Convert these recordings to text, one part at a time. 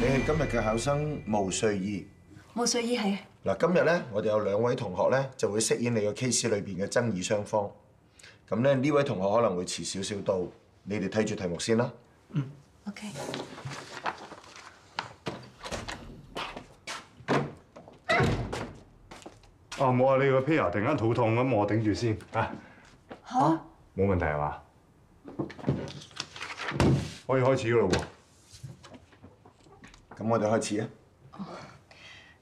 你係今日嘅考生毛瑞儀。冇睡意係嗱，今日咧，我哋有兩位同學咧，就會飾演你個 case 裏邊嘅爭議雙方。咁咧，呢位同學可能會遲少少到，你哋睇住題目先啦。嗯 OK。啊，冇啊！你個 pair 突然間肚痛咁，我頂住先啊！嚇！冇問題係嘛？可以開始噶咯喎！咁我哋開始啊！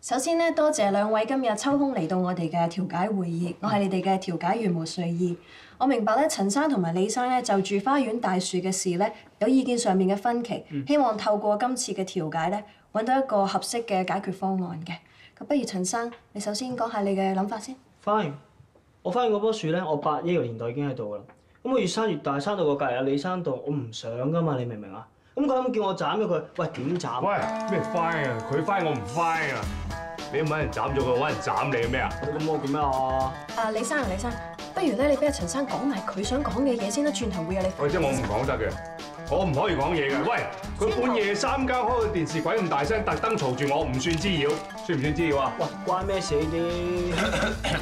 首先咧，多謝兩位今日抽空嚟到我哋嘅調解會議，我係你哋嘅調解員毛瑞儀。我明白咧，陳生同埋李生咧就住花園大樹嘅事咧有意見上面嘅分歧，希望透過今次嘅調解咧揾到一個合適嘅解決方案嘅。咁不如陳生，你首先講下你嘅諗法先。花園，我花園嗰棵樹咧，我八呢個年代已經喺度噶啦。咁我越生越大，生到個隔離阿李生度，我唔想噶嘛，你明唔明啊？咁佢咁叫我斬咗佢，喂點斬？喂，咩 fine 啊？佢 fine 我唔 fine 啊！你唔揾人斬咗佢，揾人斬你嘅咩啊？咁我叫咩啊？啊，李生啊，李生，不如咧你俾阿陳生講埋佢想講嘅嘢先啦，轉頭會有你。喂，即係我唔講得嘅，我唔可以講嘢嘅。喂，佢半夜三更開個電視鬼咁大聲，特登嘈住我，唔算滋擾，算唔算滋擾啊？喂，關咩事呢啲？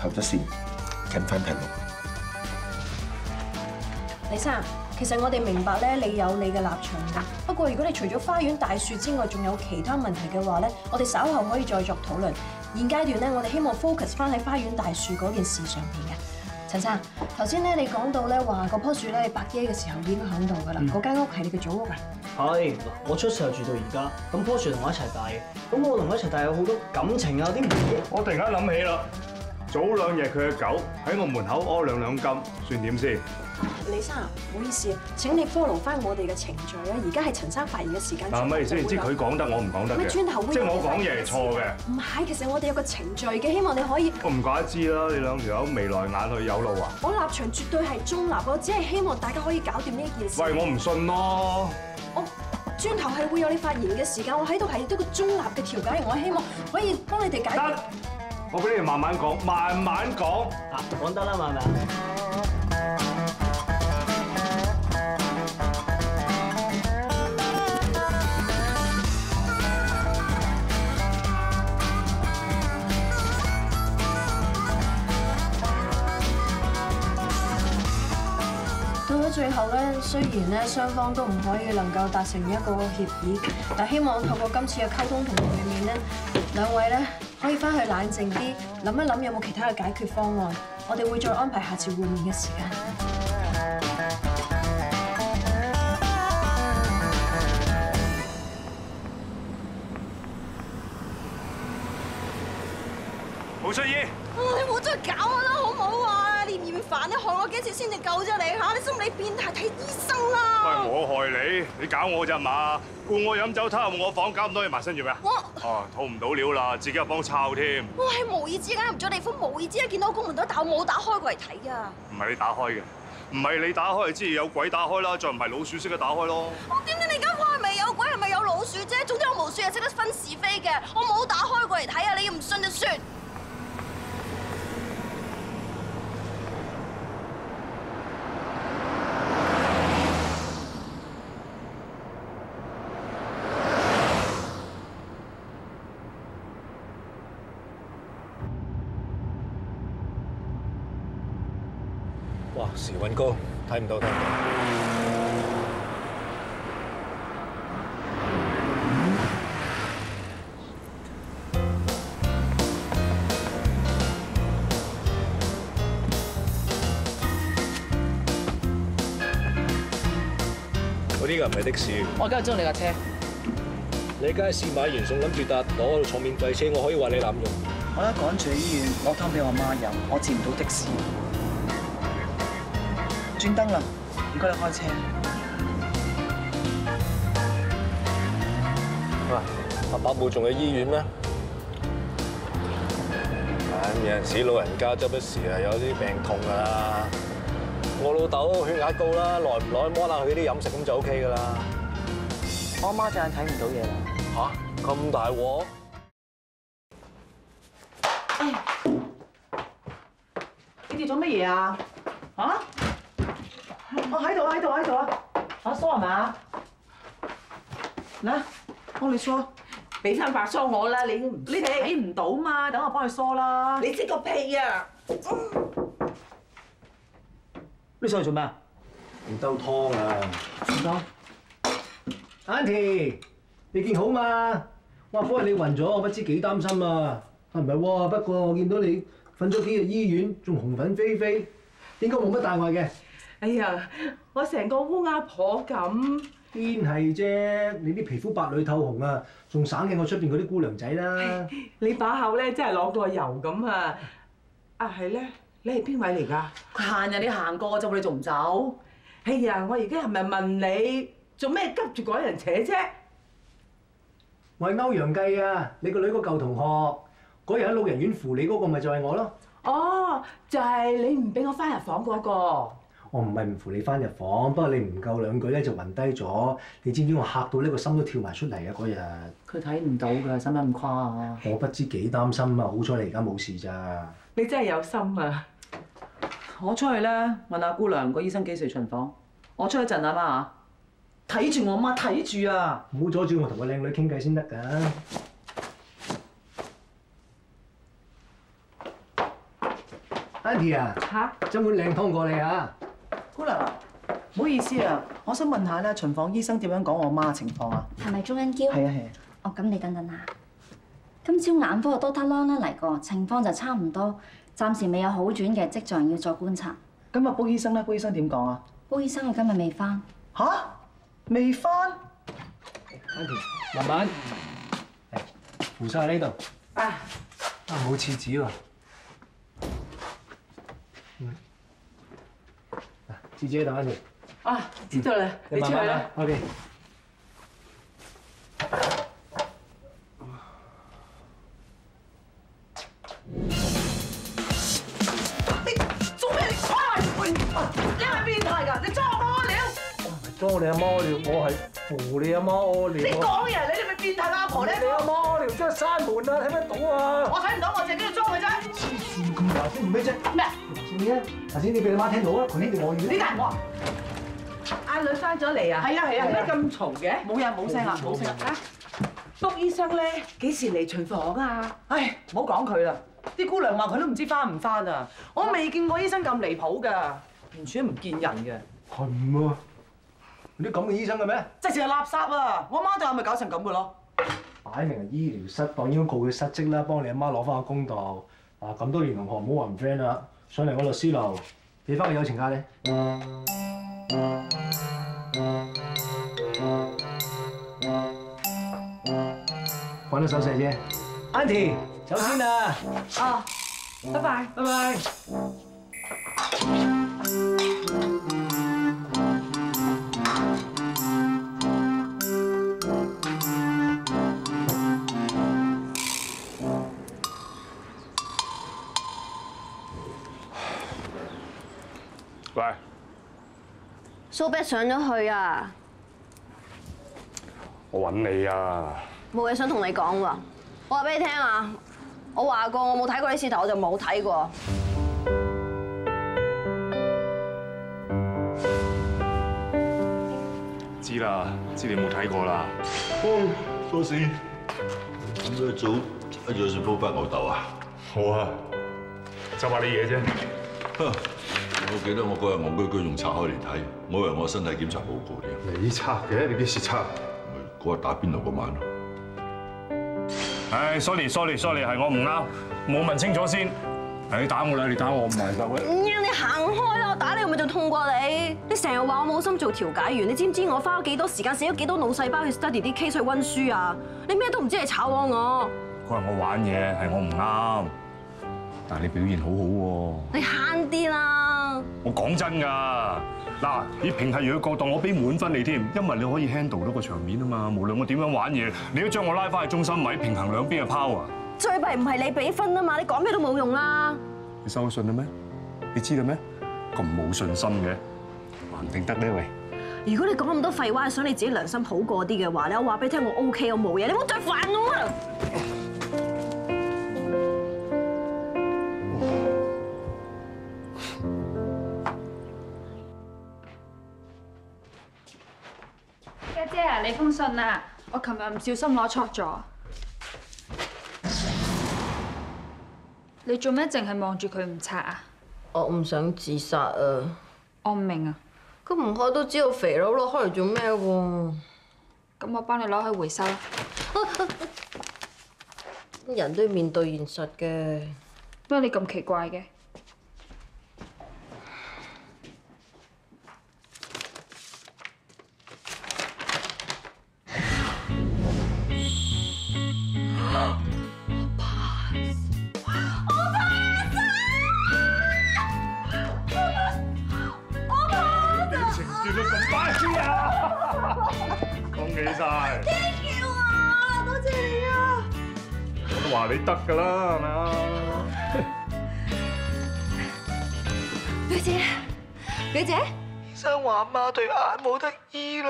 後咗先，近翻題目。李生，其實我哋明白咧，你有你嘅立場㗎。不過如果你除咗花園大樹之外，仲有其他問題嘅話咧，我哋稍後可以再作討論。現階段咧，我哋希望 focus 翻喺花園大樹嗰件事上邊嘅。陳生，頭先咧你講到咧話嗰棵樹咧，你白爹嘅時候已經喺度㗎啦，嗰間屋係你嘅祖屋啊。係嗱，我出世就住到而家，咁棵樹同我一齊大嘅，咁我同佢一齊大有好多感情啊，啲回憶。我突然間諗起啦，早兩日佢嘅狗喺我門口屙兩兩金，算點先？李生，唔好意思，請你 follow 翻我哋嘅程序啊！而家係陳生發言嘅時間。嗱，咪先，即係佢講得，我唔講得咪嘅，轉頭會即係我講嘢係錯嘅。唔係，其實我哋有個程序嘅，希望你可以。我唔怪得知啦，你兩條友眉來眼去有路啊！我立場絕對係中立，我只係希望大家可以搞掂呢件事。喂，我唔信咯。我轉頭係會有你發言嘅時間，我喺度係一個中立嘅調解員，我希望可以幫你哋解決得。，我俾你哋慢慢講，慢慢講。啊，講得啦嘛，係咪後咧，雖然咧雙方都唔可以能夠達成一個協議，但希望透過今次嘅溝通同會面咧，兩位咧可以翻去冷靜啲，諗一諗有冇其他嘅解決方案。我哋會再安排下次會面嘅時間。冇出意。你害我幾次先至救咗你嚇？你心理變態，睇醫生啦！喂，我害你，你搞我咋嘛？灌我飲酒，偷入我房，搞咁多嘢埋身做咩啊？我哦，套唔到料啦，自己又幫抄添，我係無意之間入咗地方，無意之間見到公門袋，但我冇打開過嚟睇啊！唔係你打開嘅，唔係你打開就知有鬼打開啦，再唔係老鼠識得打開咯。我點知你間房係咪有鬼，係咪有老鼠啫？總之我無鼠係識得分是非嘅，我冇打開過嚟睇啊！你唔信就算。哇！時運高，睇唔到睇唔到。我呢個唔係的士，我梗係中你架車，你街市買完餸諗住搭攞度坐免費車，我可以話你濫用。我一趕住醫院攞湯俾我媽飲，我接唔到的士。轉燈啦，唔該你開車。喂，阿伯母仲喺醫院咩？唉，有陣時老人家周不時啊有啲病痛㗎啦。我老豆血壓高啦，耐唔耐摸下佢啲飲食咁就 O K 㗎啦。我阿媽隻眼睇唔到嘢啦。吓？咁大鑊？你跌咗乜嘢啊？嚇？我喺度喺度喺度啊！阿蘇係嘛？嗱，幫你梳，俾翻白梳我啦，你你睇唔到嘛，等我幫佢梳啦。你識個屁啊！你上嚟做咩啊？要兜湯啊！唔兜。Auntie，你見好嘛？哇！嗰日你暈咗，我不知幾擔心啊！啊唔係喎，不過我見到你瞓咗幾日醫院，仲紅粉飛飛，應該冇乜大礙嘅。哎呀，我成個烏鴉婆咁。邊係啫？你啲皮膚白裏透紅啊，仲省嘅我出邊嗰啲姑娘仔啦。你把口咧真係攞過油咁啊！啊係咧，你係邊位嚟㗎？閒人你行過就你仲唔走？哎呀，我而家係咪問你做咩急住趕人扯啫？我係歐陽繼啊，你個女個舊同學，嗰日喺老人院扶你嗰個咪就係我咯。哦，就係你唔俾我翻入房嗰個。我唔係唔扶你翻入房，不過你唔夠兩句咧就暈低咗。你知唔知我嚇到呢個心都跳埋出嚟啊！嗰日佢睇唔到㗎，使乜咁誇啊？我不知幾擔心啊！好彩你而家冇事咋。你真係有心啊！我出去咧問阿姑娘個醫生幾時巡房，我出一陣啊媽嚇，睇住我媽睇住啊！唔好阻住我同個靚女傾偈先得㗎。Auntie 啊，嚇，斟碗靚湯過嚟啊！姑娘啊，唔好意思啊，我想問下咧，巡房醫生點樣講我媽情況啊？係咪鍾欣嬌？係啊係啊。哦，咁你等等啊。今朝眼科嘅 Doctor Long 咧嚟過，情況就差唔多，暫時未有好轉嘅跡象，要再觀察。咁啊，煲醫生咧，煲醫生點講啊？煲醫生佢今日未翻。吓？未翻？Auntie，慢慢，嚟扶晒喺呢度。啊，啊冇廁紙喎。嗯。嗱，廁紙喺度，Auntie。啊，知道啦，你出去啦。OK。做咩你裝埋？你係咪變態㗎？你裝我屙尿？裝你阿媽屙尿，我係扶你阿媽屙尿。你講嘢，你哋咪變態，阿婆咧你阿媽屙尿真係閂門啊！睇唔睇到啊？我睇唔到，我淨係喺度裝佢啫。黐線咁大聲做咩啫？咩？頭先咧，頭先你俾你媽聽到啊，佢呢定我要你大我啊！阿女翻咗嚟啊？係啊係啊係啊點解咁嘈嘅？冇人冇聲啊冇聲啊！卜醫生咧幾時嚟巡房啊？唉，唔好講佢啦。啲姑娘話佢都唔知翻唔翻啊！我未見過醫生咁離譜㗎，完全唔見人嘅，係啊？有啲咁嘅醫生嘅咩？即係垃圾啊！我媽就係咪搞成咁嘅咯？擺明係醫療失當，應該告佢失職啦，幫你阿媽攞翻個公道。嗱，咁多年同學唔好話唔 friend 啦，上嚟我律師樓，俾翻個友情卡你。揾到手勢啫，Auntie，走先啦。哦，拜拜。拜拜。蘇碧上咗去啊，我揾你啊！冇嘢想同你講喎。我話俾你聽啊，我話過我冇睇過呢次頭，我就冇睇過。知啦，知你冇睇過啦。哦，多士，咁一早一早先煲翻牛豆啊！好啊，執下啲嘢啫。我記得我嗰日戇居居用拆開嚟睇，我以為我身體檢查報告添。你拆嘅？你幾時拆？咪嗰日打邊爐嗰晚咯。唉，sorry，sorry，sorry，係我唔啱，冇問清楚先。唉，你打我啦，你打我唔係㗎。唔要你行開啦！我打你，我咪就痛過你。你成日話我冇心做調解員，你知唔知我花咗幾多時間，寫咗幾多腦細胞去 study 啲 case 去温書啊？你咩都唔知，你炒我我。嗰日我玩嘢係我唔啱，但係你表現好好喎。你慳啲啦！我講真㗎，嗱，以平衡員嘅角度，我俾滿分你添，因為你可以 handle 到個場面啊嘛。無論我點樣玩嘢，你都將我拉翻去中心位，平衡兩邊嘅 power。最弊唔係你俾分啊嘛，你講咩都冇用啦。你收咗信啦咩？你知啦咩？咁冇信心嘅，還定得呢喂？如果你講咁多廢話，想你自己良心好過啲嘅話咧，我話俾你聽，我 OK，我冇嘢，你唔好再煩我啊！你封信啊，我琴日唔小心攞錯咗。你做咩淨係望住佢唔拆啊？我唔想自殺啊！我唔明啊。佢唔開都知道肥佬攞開嚟做咩喎？咁我幫你攞去回收啦。人都要面對現實嘅。咩你咁奇怪嘅？喜晒！Thank you 啊，多謝你啊！我都話你得㗎啦，係咪啊？表姐，表姐，醫生話媽對眼冇得醫啦，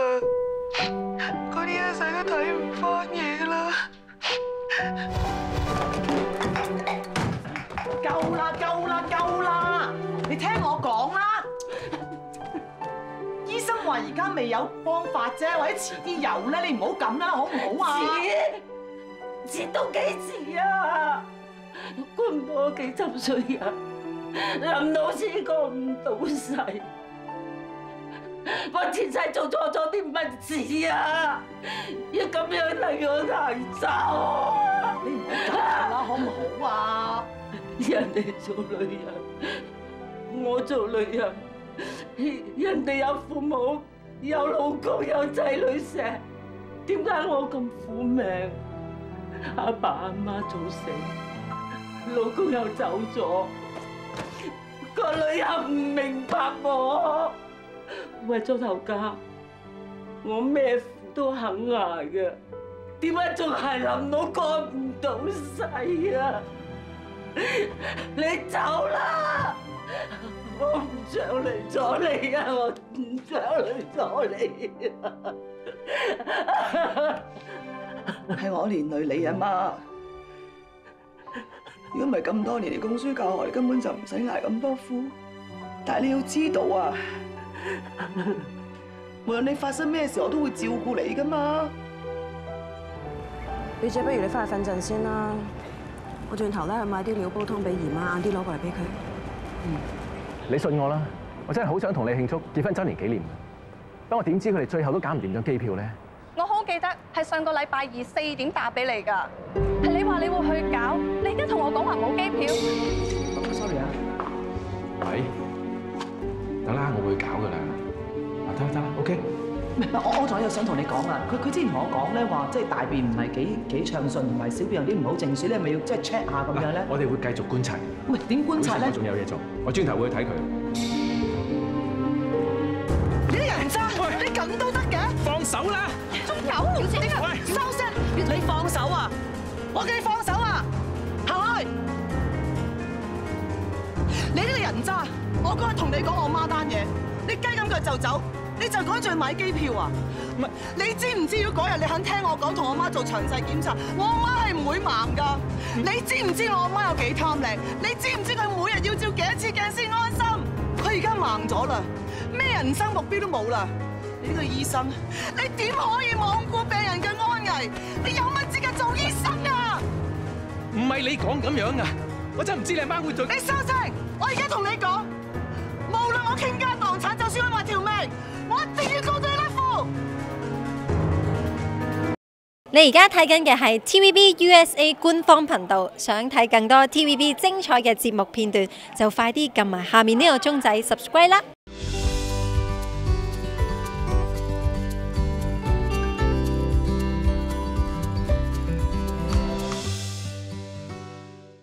佢呢一世都睇唔翻嘢啦。夠啦夠啦夠啦！你聽我講啦，話而家未有方法啫，或者遲啲有咧，你唔好咁啦，好唔好啊？遲遲到幾時啊？估唔到我幾十歲啊，林老師過唔到世。我前世做錯咗啲乜事啊？要咁樣令我難受啊！你唔好咁啦，好唔好啊？人哋做女人，我做女人，人哋有父母、有老公、有仔女錫，點解我咁苦命？阿爸阿媽早死，老公又走咗，個女又唔明白我，為咗頭家，我咩苦都肯捱嘅，點解仲係諗到過唔到世啊？你走啦！我唔想嚟咗你啊！我唔想嚟咗你啊！係我連累你啊媽！如果唔係咁多年嚟供書教學，你根本就唔使捱咁多苦。但係你要知道啊，無論你發生咩事，我都會照顧你噶嘛。表姐，不如你翻去瞓陣先啦。我轉頭咧去買啲料煲湯俾姨媽，晏啲攞過嚟俾佢。你信我啦，我真係好想同你慶祝結婚周年紀念。不過點知佢哋最後都搞唔掂張機票咧？我好記得係上個禮拜二四點打俾你㗎，係你話你會去搞，你而家同我講話冇機票。sorry 啊，喂，等啦，我會搞噶啦。啊，得啦得啦，OK。唔係，我我仲有想同你講啊！佢佢之前同我講咧話，即係大便唔係幾幾暢順，同埋小便有啲唔好靜處，你係咪要即係 check 下咁樣咧？我哋會繼續觀察。喂，點觀察咧我？仲有嘢做，我轉頭會去睇佢。你啲人渣，你咁都得嘅？放手啦！仲有？點解？收聲！你放手啊！我叫你放手啊！行開！你呢個人渣！我嗰日同你講我媽單嘢，你雞咁腳就走，你就趕住去買機票啊！唔係，你知唔知如果嗰日你肯聽我講，同我媽做詳細檢查，我阿媽係唔會盲㗎。你知唔知我阿媽有幾貪靚？你知唔知佢每日要照幾多次鏡先安心？佢而家盲咗啦，咩人生目標都冇啦。你呢個醫生，你點可以罔顧病人嘅安危？你有乜資格做醫生啊？唔係你講咁樣啊，我真係唔知你阿媽會做。你收聲！我而家同你講，你而家睇緊嘅係 TVB USA 官方頻道，想睇更多 TVB 精彩嘅節目片段，就快啲撳埋下面呢個鐘仔 subscribe 啦！